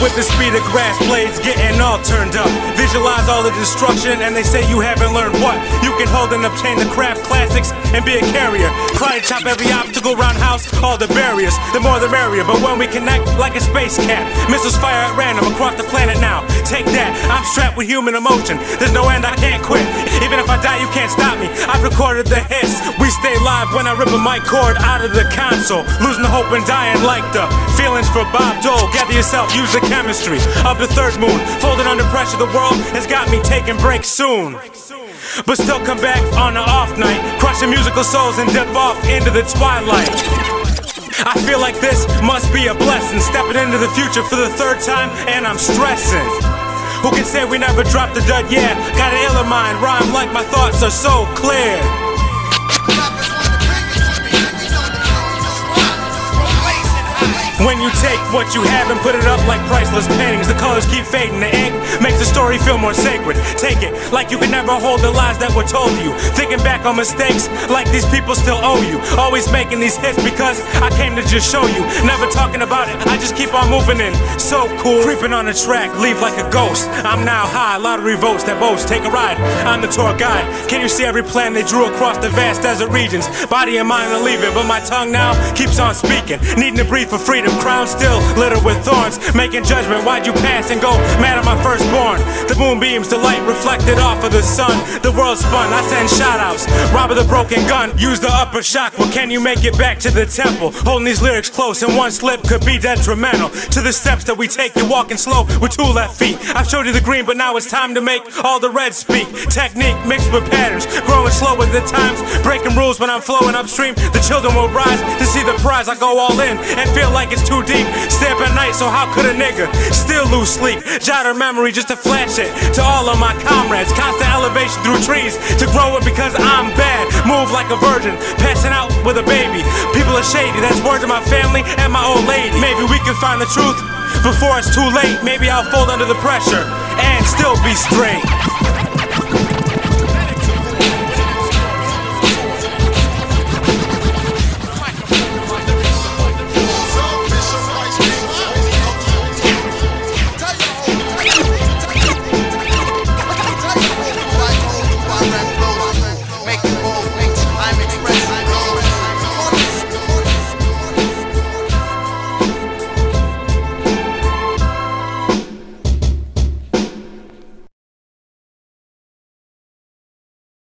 with the speed of grass blades, getting all turned up. Visualize all the destruction, and they say you haven't learned what. You can hold and obtain the craft classics and be a carrier. Try to chop every obstacle roundhouse, all the barriers. The more the merrier, but when we connect like a space cap, missiles fire at random across the planet now. Take that, strapped with human emotion. There's no end, I can't quit. Even if I die, you can't stop me. I've recorded the hits. We stay live when I rip a mic cord out of the console. Losing the hope and dying like the feelings for Bob Dole. Gather yourself, use the chemistry of the third moon. Folded under pressure, the world has got me taking breaks soon. But still come back on the off night, crushing musical souls and dip off into the twilight. I feel like this must be a blessing. Stepping into the future for the third time, and I'm stressing. Who can say we never dropped the dud? Yeah, got an iller mind, rhyme like my thoughts are so clear. You take what you have and put it up like priceless paintings, the colors keep fading. The ink makes the story feel more sacred. Take it like you can never hold the lies that were told to you. Thinking back on mistakes like these people still owe you. Always making these hits because I came to just show you. Never talking about it, I just keep on moving in. So cool. Creeping on the track, leave like a ghost. I'm now high, lottery votes that boast. Take a ride, I'm the tour guide. Can you see every plan they drew across the vast desert regions? Body and mind are leaving, but my tongue now keeps on speaking. Needing to breathe for freedom crown still littered with thorns. Making judgment, why'd you pass and go mad at my firstborn? The moonbeams, the light reflected off of the sun. The world spun, I send shoutouts. Robber the broken gun, use the upper chakra. Well, can you make it back to the temple? Holding these lyrics close, and one slip could be detrimental to the steps that we take. You're walking slow with two left feet. I've showed you the green, but now it's time to make all the red speak. Technique mixed with patterns, growing slow with the times. Breaking rules when I'm flowing upstream. The children will rise to see the prize. I go all in and feel like it's too deep. Stay up at night, so how could a nigga still lose sleep? Jot her memory just to flash it to all of my comrades. Constant elevation through trees to grow it because I'm bad. Move like a virgin, passing out with a baby. People are shady, that's word to my family and my old lady. Maybe we can find the truth before it's too late. Maybe I'll fold under the pressure and still be straight.